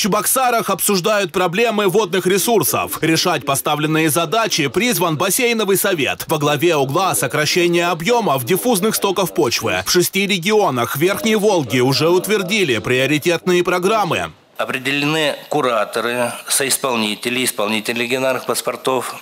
Чебоксарах обсуждают проблемы водных ресурсов. Решать поставленные задачи призван бассейновый совет. Во главе угла сокращение объемов диффузных стоков почвы. В шести регионах Верхней Волги уже утвердили приоритетные программы. Определены кураторы, соисполнители, исполнители региональных паспортов.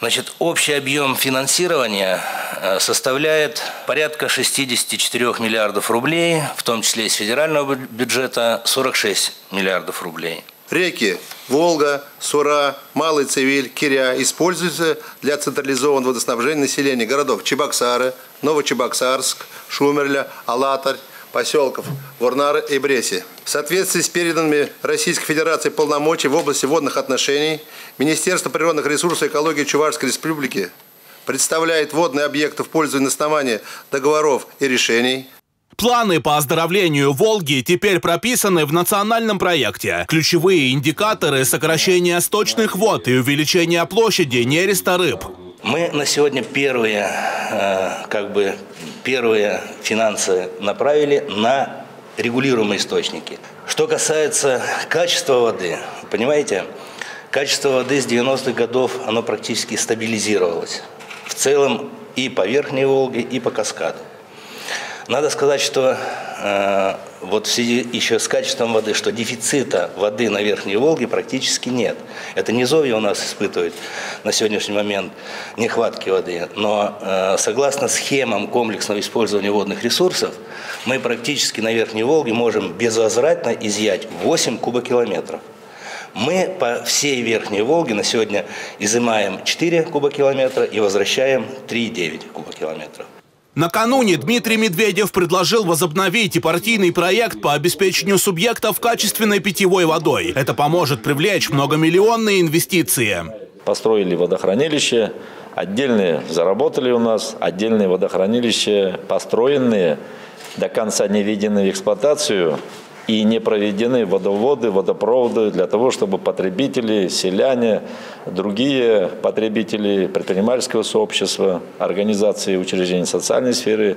Значит, общий объем финансирования э, составляет порядка 64 миллиардов рублей, в том числе из федерального бюджета 46 миллиардов рублей. Реки Волга, Сура, Малый Цивиль, Киря используются для централизованного водоснабжения населения городов Чебоксары, Новочебоксарск, Шумерля, Алатарь, поселков Ворнары и Бреси. В соответствии с переданными Российской Федерацией полномочий в области водных отношений, Министерство природных ресурсов и экологии Чувашской Республики представляет водные объекты в пользу на основании договоров и решений, Планы по оздоровлению Волги теперь прописаны в национальном проекте. Ключевые индикаторы сокращения сточных вод и увеличения площади нереста рыб. Мы на сегодня первые, э, как бы, первые финансы направили на регулируемые источники. Что касается качества воды, понимаете, качество воды с 90-х годов, оно практически стабилизировалось. В целом и по Верхней Волге, и по Каскаду. Надо сказать, что э, вот в связи еще с качеством воды, что дефицита воды на Верхней Волге практически нет. Это низовье у нас испытывает на сегодняшний момент нехватки воды. Но э, согласно схемам комплексного использования водных ресурсов, мы практически на Верхней Волге можем безвозвратно изъять 8 кубокилометров. Мы по всей Верхней Волге на сегодня изымаем 4 кубокилометра и возвращаем 3,9 кубокилометров. Накануне Дмитрий Медведев предложил возобновить и партийный проект по обеспечению субъектов качественной питьевой водой. Это поможет привлечь многомиллионные инвестиции. Построили водохранилище, отдельные заработали у нас, отдельные водохранилища построенные, до конца не введены в эксплуатацию – и не проведены водоводы, водопроводы для того, чтобы потребители, селяне, другие потребители предпринимательского сообщества, организации и учреждений социальной сферы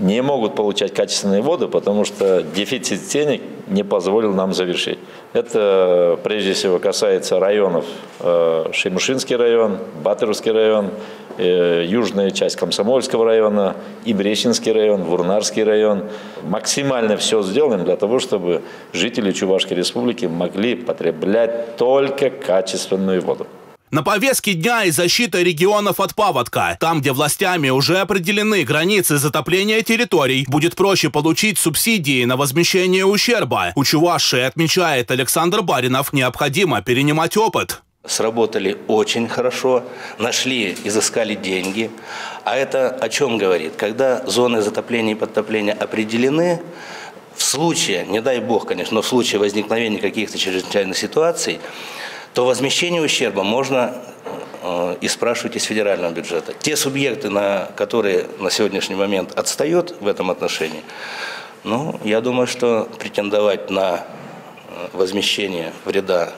не могут получать качественные воды, потому что дефицит денег не позволил нам завершить. Это прежде всего касается районов э, Шеймушинский район, Батыровский район, э, южная часть Комсомольского района, Ибрещинский район, Вурнарский район. Максимально все сделаем для того, чтобы жители Чувашской республики могли потреблять только качественную воду. На повестке дня и защита регионов от паводка. Там, где властями уже определены границы затопления территорий, будет проще получить субсидии на возмещение ущерба. У Чувашии, отмечает Александр Баринов, необходимо перенимать опыт сработали очень хорошо, нашли, изыскали деньги. А это о чем говорит? Когда зоны затопления и подтопления определены, в случае, не дай бог, конечно, но в случае возникновения каких-то чрезвычайных ситуаций, то возмещение ущерба можно э, и спрашивать из федерального бюджета. Те субъекты, на которые на сегодняшний момент отстают в этом отношении, ну, я думаю, что претендовать на э, возмещение вреда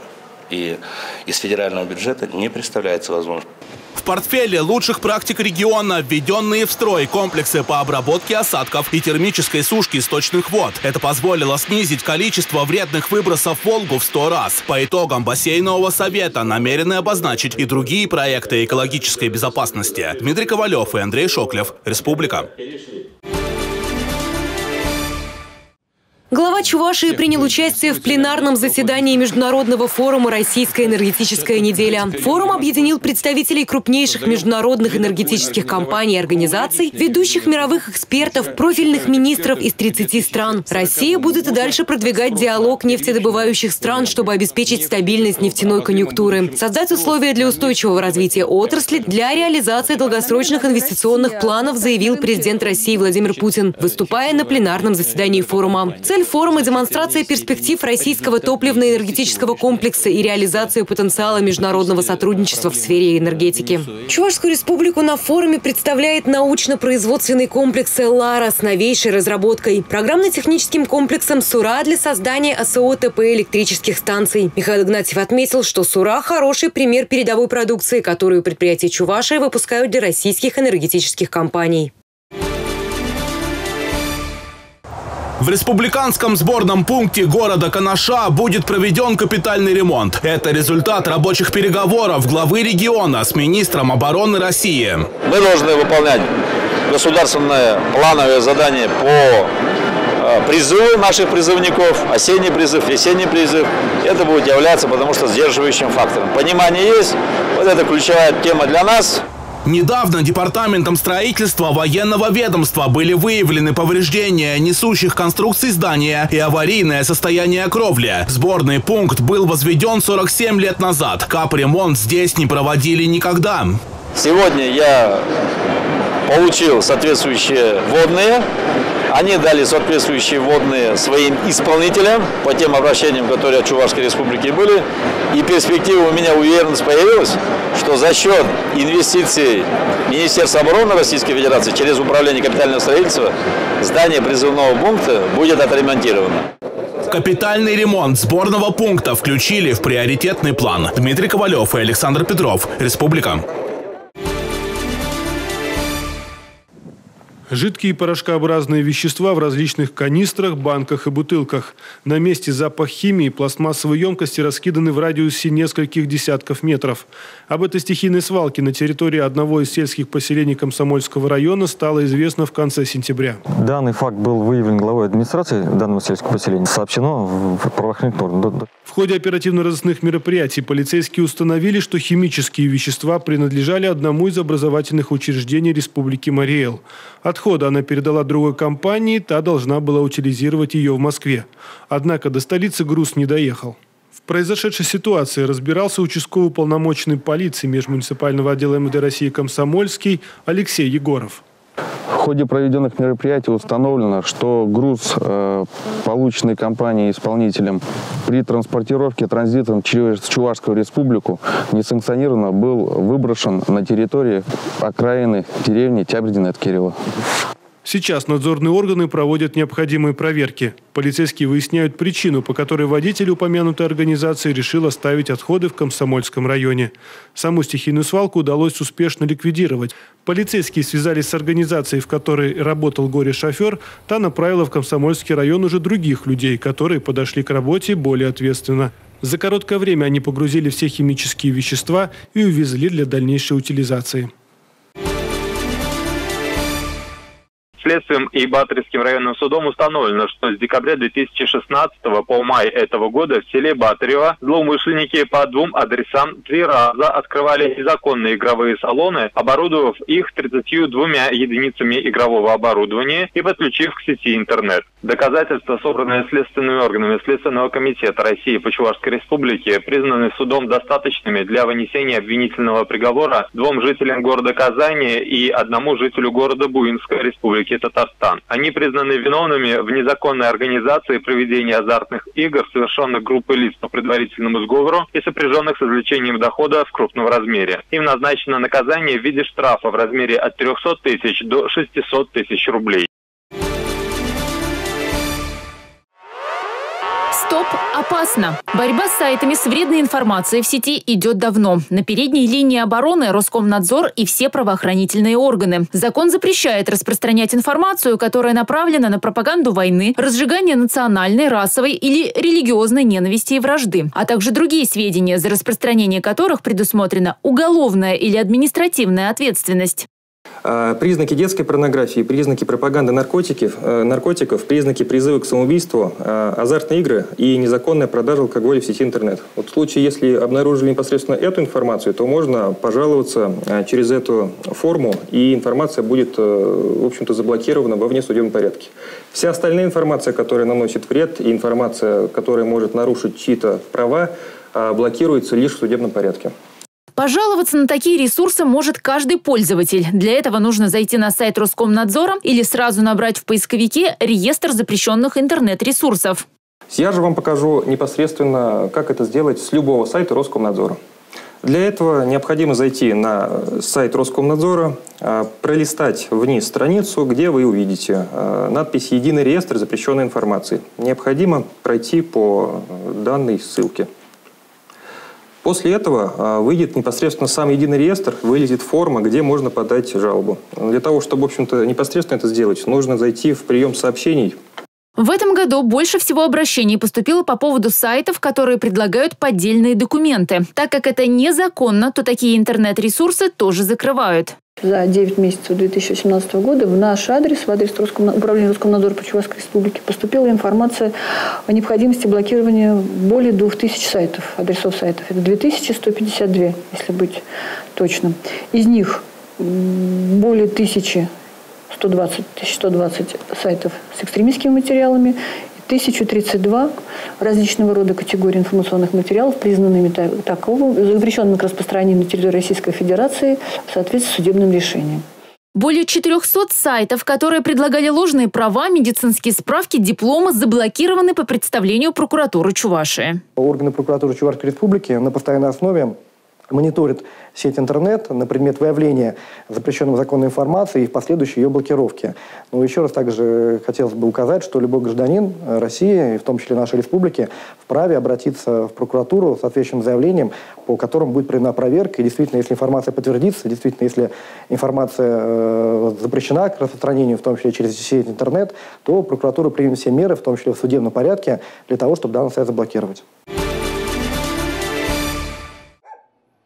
и из федерального бюджета не представляется возможным. В портфеле лучших практик региона введенные в строй комплексы по обработке осадков и термической сушки сточных вод. Это позволило снизить количество вредных выбросов Волгу в 100 раз. По итогам бассейнового совета намерены обозначить и другие проекты экологической безопасности. Дмитрий Ковалев и Андрей Шоклев. Республика. Глава Чувашии принял участие в пленарном заседании Международного форума «Российская энергетическая неделя». Форум объединил представителей крупнейших международных энергетических компаний и организаций, ведущих мировых экспертов, профильных министров из 30 стран. Россия будет и дальше продвигать диалог нефтедобывающих стран, чтобы обеспечить стабильность нефтяной конъюнктуры, создать условия для устойчивого развития отрасли для реализации долгосрочных инвестиционных планов, заявил президент России Владимир Путин, выступая на пленарном заседании форума. Цель Цель форума – демонстрация перспектив российского топливно-энергетического комплекса и реализация потенциала международного сотрудничества в сфере энергетики. Чувашскую республику на форуме представляет научно-производственный комплекс «Элара» с новейшей разработкой, программно-техническим комплексом «Сура» для создания АСО ТП электрических станций. Михаил Игнатьев отметил, что «Сура» – хороший пример передовой продукции, которую предприятия Чувашии выпускают для российских энергетических компаний. В республиканском сборном пункте города Канаша будет проведен капитальный ремонт. Это результат рабочих переговоров главы региона с министром обороны России. Мы должны выполнять государственное плановое задание по э, призыву наших призывников, осенний призыв, весенний призыв. Это будет являться, потому что сдерживающим фактором. Понимание есть, вот это ключевая тема для нас. Недавно Департаментом строительства военного ведомства были выявлены повреждения несущих конструкций здания и аварийное состояние кровли. Сборный пункт был возведен 47 лет назад. Капремонт здесь не проводили никогда. Сегодня я получил соответствующие водные. Они дали соответствующие водные своим исполнителям по тем обращениям, которые от Чувашской республики были. И перспектива у меня уверенность появилась, что за счет инвестиций Министерства обороны Российской Федерации через Управление капитального строительства здание призывного пункта будет отремонтировано. Капитальный ремонт сборного пункта включили в приоритетный план. Дмитрий Ковалев и Александр Петров. Республика. Жидкие порошкообразные вещества в различных канистрах, банках и бутылках. На месте запах химии пластмассовые емкости раскиданы в радиусе нескольких десятков метров. Об этой стихийной свалке на территории одного из сельских поселений Комсомольского района стало известно в конце сентября. Данный факт был выявлен главой администрации данного сельского поселения. Сообщено в правоохранительные органы. В ходе оперативно-розыскных мероприятий полицейские установили, что химические вещества принадлежали одному из образовательных учреждений Республики Мариэл. Отходы она передала другой компании, та должна была утилизировать ее в Москве. Однако до столицы груз не доехал. В произошедшей ситуации разбирался участковый полномочный полиции межмуниципального отдела МВД России «Комсомольский» Алексей Егоров. В ходе проведенных мероприятий установлено, что груз, э, полученный компанией-исполнителем при транспортировке транзитом через Чувашскую республику, несанкционированно был выброшен на территории окраины деревни Тябрдина от Кирева. Сейчас надзорные органы проводят необходимые проверки. Полицейские выясняют причину, по которой водитель упомянутой организации решил оставить отходы в Комсомольском районе. Саму стихийную свалку удалось успешно ликвидировать. Полицейские связались с организацией, в которой работал горе-шофер. Та направила в Комсомольский район уже других людей, которые подошли к работе более ответственно. За короткое время они погрузили все химические вещества и увезли для дальнейшей утилизации. Следствием и Батаревским районным судом установлено, что с декабря 2016 по май этого года в селе Батарево злоумышленники по двум адресам три раза открывали незаконные игровые салоны, оборудовав их 32 единицами игрового оборудования и подключив к сети интернет. Доказательства, собранные следственными органами Следственного комитета России по Чувашской республике, признаны судом достаточными для вынесения обвинительного приговора двум жителям города Казани и одному жителю города Буинской республики Республики Татарстан. Они признаны виновными в незаконной организации проведения азартных игр, совершенных группой лиц по предварительному сговору и сопряженных с извлечением дохода в крупном размере. Им назначено наказание в виде штрафа в размере от 300 тысяч до 600 тысяч рублей. Стоп! Опасно! Борьба с сайтами с вредной информацией в сети идет давно. На передней линии обороны Роскомнадзор и все правоохранительные органы. Закон запрещает распространять информацию, которая направлена на пропаганду войны, разжигание национальной, расовой или религиозной ненависти и вражды, а также другие сведения, за распространение которых предусмотрена уголовная или административная ответственность. А, признаки детской порнографии, признаки пропаганды наркотиков, э, наркотиков признаки призыва к самоубийству, а, азартные игры и незаконная продажа алкоголя в сети интернет. Вот в случае, если обнаружили непосредственно эту информацию, то можно пожаловаться через эту форму, и информация будет, э, в общем-то, заблокирована во внесудебном порядке. Вся остальная информация, которая наносит вред, и информация, которая может нарушить чьи-то права, блокируется лишь в судебном порядке. Пожаловаться на такие ресурсы может каждый пользователь. Для этого нужно зайти на сайт Роскомнадзора или сразу набрать в поисковике реестр запрещенных интернет-ресурсов. Я же вам покажу непосредственно, как это сделать с любого сайта Роскомнадзора. Для этого необходимо зайти на сайт Роскомнадзора, а, пролистать вниз страницу, где вы увидите а, надпись «Единый реестр запрещенной информации». Необходимо пройти по данной ссылке. После этого а, выйдет непосредственно сам единый реестр, вылезет форма, где можно подать жалобу. Для того, чтобы, в общем-то, непосредственно это сделать, нужно зайти в прием сообщений. В этом году больше всего обращений поступило по поводу сайтов, которые предлагают поддельные документы. Так как это незаконно, то такие интернет-ресурсы тоже закрывают. За 9 месяцев 2017 года в наш адрес, в адрес Роском... Управления Роскомнадзора по Чувашской Республике поступила информация о необходимости блокирования более 2000 сайтов, адресов сайтов. Это 2152, если быть точным. Из них более тысячи 120, 1120 сайтов с экстремистскими материалами 1032 различного рода категорий информационных материалов, признанными таковым, запрещенными к распространению на территории Российской Федерации в соответствии с судебным решением. Более 400 сайтов, которые предлагали ложные права, медицинские справки, дипломы, заблокированы по представлению прокуратуры Чувашии. Органы прокуратуры Чувашской Республики на постоянной основе мониторит сеть интернет на предмет выявления запрещенного законной информации и в последующей ее блокировки. Но еще раз также хотелось бы указать, что любой гражданин России, в том числе нашей республики, вправе обратиться в прокуратуру с соответствующим заявлением, по которому будет проведена проверка. И действительно, если информация подтвердится, действительно, если информация э, запрещена к распространению, в том числе через сеть интернет, то прокуратура примет все меры, в том числе в судебном порядке, для того, чтобы данный сайт заблокировать.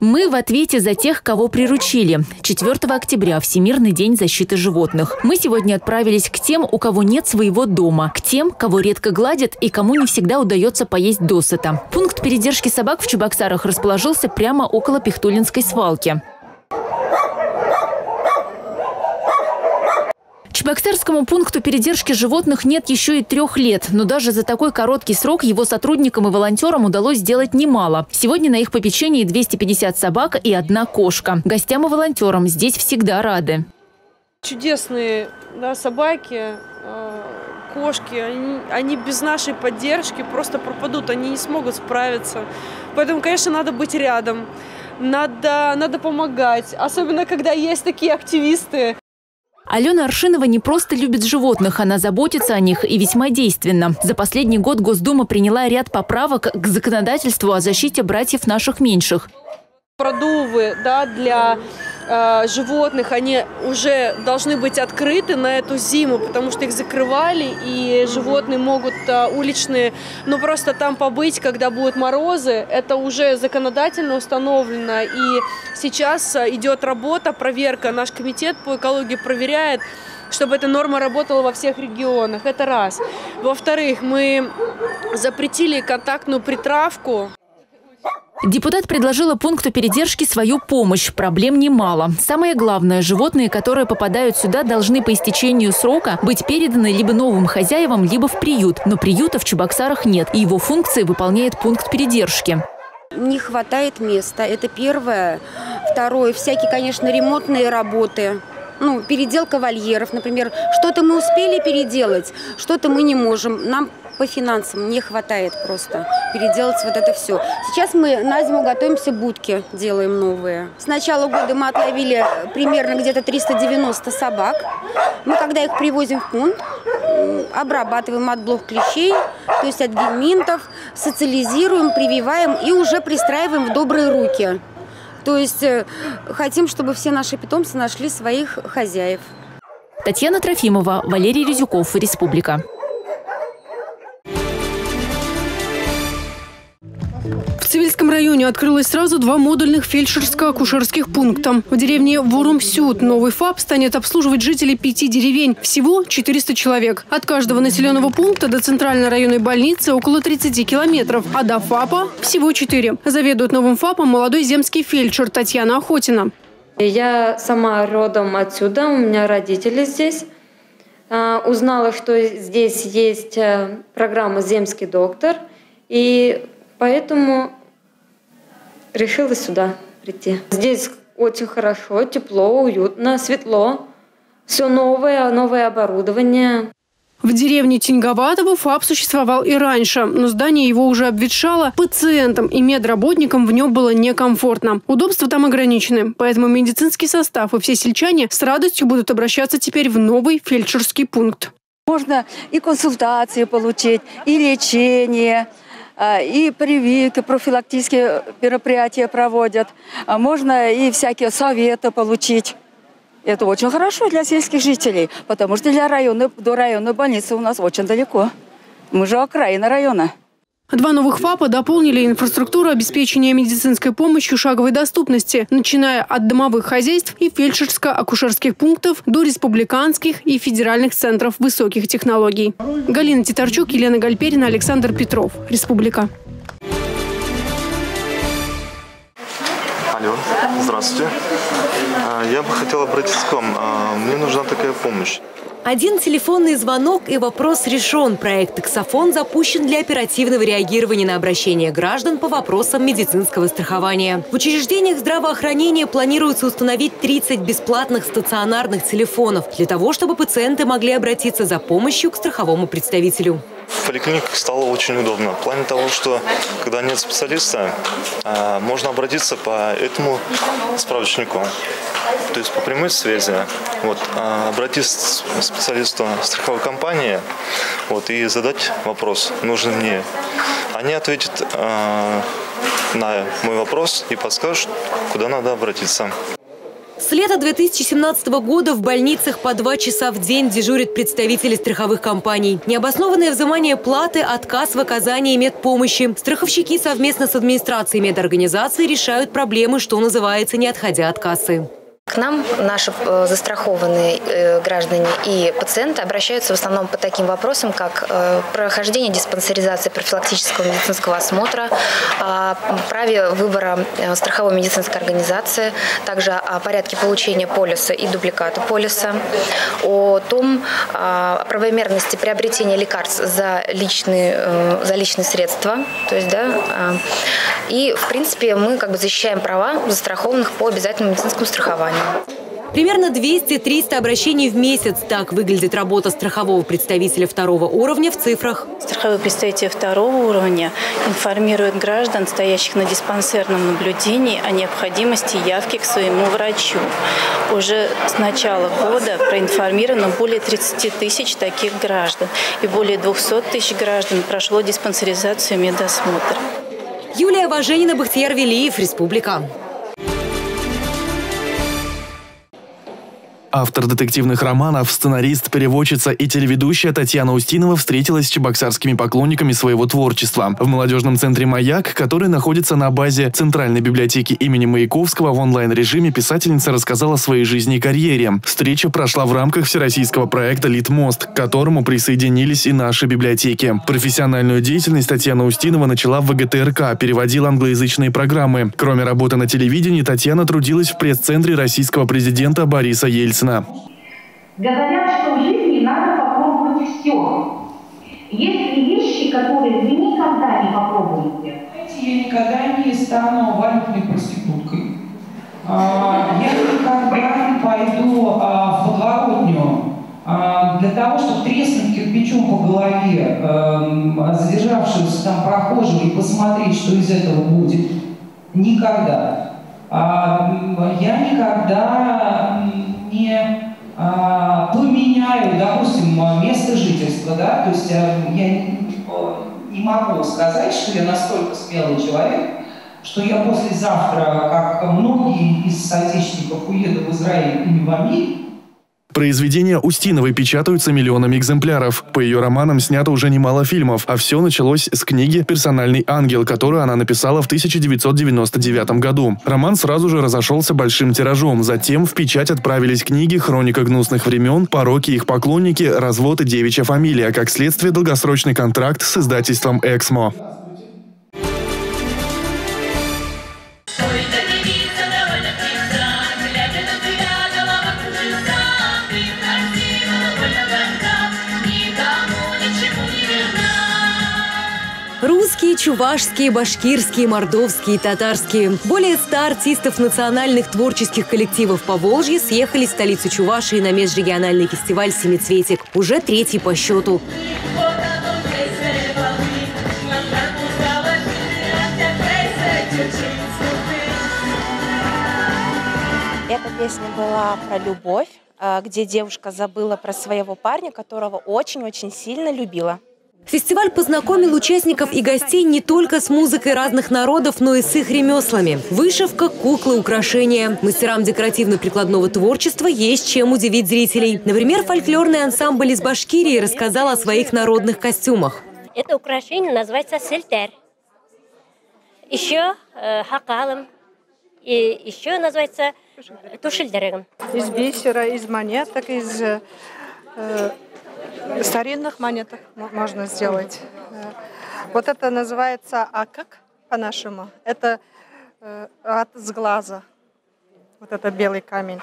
Мы в ответе за тех, кого приручили. 4 октября – Всемирный день защиты животных. Мы сегодня отправились к тем, у кого нет своего дома, к тем, кого редко гладят и кому не всегда удается поесть досыта. Пункт передержки собак в Чебоксарах расположился прямо около Пихтулинской свалки. Чебоксарскому пункту передержки животных нет еще и трех лет, но даже за такой короткий срок его сотрудникам и волонтерам удалось сделать немало. Сегодня на их попечении 250 собак и одна кошка. Гостям и волонтерам здесь всегда рады. Чудесные да, собаки, э, кошки, они, они без нашей поддержки просто пропадут, они не смогут справиться. Поэтому, конечно, надо быть рядом, надо, надо помогать, особенно когда есть такие активисты. Алена Аршинова не просто любит животных, она заботится о них и весьма действенно. За последний год Госдума приняла ряд поправок к законодательству о защите братьев наших меньших. Продувы да, для э, животных, они уже должны быть открыты на эту зиму, потому что их закрывали, и животные могут э, уличные, но просто там побыть, когда будут морозы, это уже законодательно установлено, и сейчас э, идет работа, проверка, наш комитет по экологии проверяет, чтобы эта норма работала во всех регионах. Это раз. Во-вторых, мы запретили контактную притравку Депутат предложила пункту передержки свою помощь. Проблем немало. Самое главное, животные, которые попадают сюда, должны по истечению срока быть переданы либо новым хозяевам, либо в приют. Но приюта в Чебоксарах нет, и его функции выполняет пункт передержки. Не хватает места, это первое. Второе, всякие, конечно, ремонтные работы ну, переделка вольеров, например. Что-то мы успели переделать, что-то мы не можем. Нам по финансам не хватает просто переделать вот это все. Сейчас мы на зиму готовимся, будки делаем новые. С начала года мы отловили примерно где-то 390 собак. Мы, когда их привозим в пункт, обрабатываем от блох клещей, то есть от гельминтов, социализируем, прививаем и уже пристраиваем в добрые руки. То есть э, хотим, чтобы все наши питомцы нашли своих хозяев. Татьяна Трофимова, Валерий Резюков, Республика. В Цивильском районе открылось сразу два модульных фельдшерско-акушерских пункта. В деревне Ворумсют новый ФАП станет обслуживать жителей пяти деревень. Всего 400 человек. От каждого населенного пункта до центральной районной больницы около 30 километров, а до ФАПа всего 4. Заведует новым ФАПом молодой земский фельдшер Татьяна Охотина. Я сама родом отсюда, у меня родители здесь. А, узнала, что здесь есть э, программа «Земский доктор», и поэтому решила сюда прийти. Здесь очень хорошо, тепло, уютно, светло. Все новое, новое оборудование. В деревне Тинговатово ФАП существовал и раньше, но здание его уже обветшало. Пациентам и медработникам в нем было некомфортно. Удобства там ограничены, поэтому медицинский состав и все сельчане с радостью будут обращаться теперь в новый фельдшерский пункт. Можно и консультации получить, и лечение – и прививки, профилактические мероприятия проводят. А можно и всякие советы получить. Это очень хорошо для сельских жителей, потому что для района, до районной больницы у нас очень далеко. Мы же окраина района. Два новых ФАПа дополнили инфраструктуру обеспечения медицинской помощью шаговой доступности, начиная от домовых хозяйств и фельдшерско-акушерских пунктов до республиканских и федеральных центров высоких технологий. Галина Титарчук, Елена Гальперина, Александр Петров. Республика. Алло, здравствуйте. Я бы хотел обратиться к вам. А, мне нужна такая помощь. Один телефонный звонок и вопрос решен. Проект «Таксофон» запущен для оперативного реагирования на обращения граждан по вопросам медицинского страхования. В учреждениях здравоохранения планируется установить 30 бесплатных стационарных телефонов для того, чтобы пациенты могли обратиться за помощью к страховому представителю. В поликлиниках стало очень удобно. В плане того, что когда нет специалиста, а, можно обратиться по этому справочнику то есть по прямой связи, вот, а, обратиться к специалисту страховой компании вот, и задать вопрос, нужен мне. Они ответят э, на мой вопрос и подскажут, куда надо обратиться. С лета 2017 года в больницах по два часа в день дежурят представители страховых компаний. Необоснованное взимание платы, отказ в оказании медпомощи. Страховщики совместно с администрацией медорганизации решают проблемы, что называется, не отходя от кассы. К нам наши э, застрахованные э, граждане и пациенты обращаются в основном по таким вопросам, как э, прохождение диспансеризации профилактического медицинского осмотра, о праве выбора страховой медицинской организации, также о порядке получения полиса и дубликата полиса, о том, о правомерности приобретения лекарств за личные, за личные средства. То есть, да, и, в принципе, мы как бы защищаем права застрахованных по обязательному медицинскому страхованию. Примерно 200-300 обращений в месяц. Так выглядит работа страхового представителя второго уровня в цифрах. Страховой представитель второго уровня информирует граждан, стоящих на диспансерном наблюдении, о необходимости явки к своему врачу. Уже с начала года проинформировано более 30 тысяч таких граждан. И более 200 тысяч граждан прошло диспансеризацию и медосмотр. Юлия Важенина, Бахтияр Велиев, Республика. Автор детективных романов, сценарист, переводчица и телеведущая Татьяна Устинова встретилась с чебоксарскими поклонниками своего творчества. В молодежном центре «Маяк», который находится на базе Центральной библиотеки имени Маяковского в онлайн-режиме, писательница рассказала о своей жизни и карьере. Встреча прошла в рамках всероссийского проекта «Литмост», к которому присоединились и наши библиотеки. Профессиональную деятельность Татьяна Устинова начала в ВГТРК, переводила англоязычные программы. Кроме работы на телевидении, Татьяна трудилась в пресс-центре российского президента Бориса Ельцина Ельцина. Говорят, что в жизни надо попробовать все. Есть ли вещи, которые вы никогда не попробуете? Я никогда не стану валютной проституткой. А, я никогда не пойду а, в подворотню а, для того, чтобы треснуть кирпичом по голове задержавшегося там прохожего и посмотреть, что из этого будет. Никогда. Я никогда не а, поменяю, допустим, место жительства, да, то есть а, я не, могу сказать, что я настолько смелый человек, что я послезавтра, как многие из соотечественников, уеду в Израиль или в Америку, Произведения Устиновой печатаются миллионами экземпляров. По ее романам снято уже немало фильмов, а все началось с книги «Персональный ангел», которую она написала в 1999 году. Роман сразу же разошелся большим тиражом. Затем в печать отправились книги «Хроника гнусных времен», «Пороки их поклонники», «Развод и девичья фамилия», как следствие долгосрочный контракт с издательством «Эксмо». Чувашские, башкирские, мордовские, татарские. Более ста артистов национальных творческих коллективов по Волжье съехали в столицу Чувашии на межрегиональный фестиваль «Семицветик». Уже третий по счету. Эта песня была про любовь, э, где девушка забыла про своего парня, которого очень-очень сильно любила. Фестиваль познакомил участников и гостей не только с музыкой разных народов, но и с их ремеслами. Вышивка, куклы, украшения. Мастерам декоративно-прикладного творчества есть чем удивить зрителей. Например, фольклорный ансамбль из Башкирии рассказал о своих народных костюмах. Это украшение называется сельтер. Еще э, хакалом. И еще называется тушильдерегом. Из бисера, из монеток, из э, старинных монеток можно сделать. Вот это называется акак по-нашему. Это э, от сглаза. Вот это белый камень.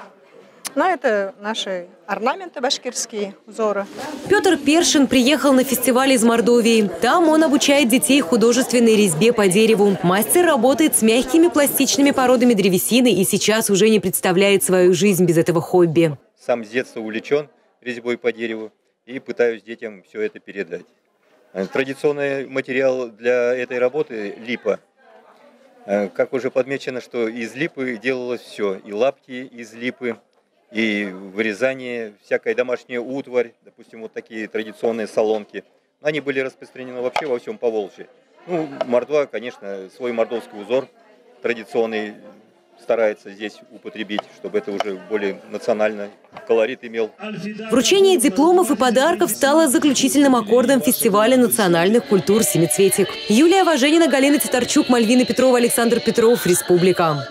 Но это наши орнаменты башкирские, узоры. Петр Першин приехал на фестиваль из Мордовии. Там он обучает детей художественной резьбе по дереву. Мастер работает с мягкими пластичными породами древесины и сейчас уже не представляет свою жизнь без этого хобби. Сам с детства увлечен резьбой по дереву и пытаюсь детям все это передать. Э, традиционный материал для этой работы – липа. Э, как уже подмечено, что из липы делалось все. И лапти из липы, и вырезание, всякая домашняя утварь, допустим, вот такие традиционные солонки. Они были распространены вообще во всем Поволжье. Ну, мордва, конечно, свой мордовский узор традиционный старается здесь употребить, чтобы это уже более национально колорит имел. Вручение дипломов и подарков стало заключительным аккордом фестиваля национальных культур «Семицветик». Юлия Важенина, Галина Титарчук, Мальвина Петрова, Александр Петров. Республика.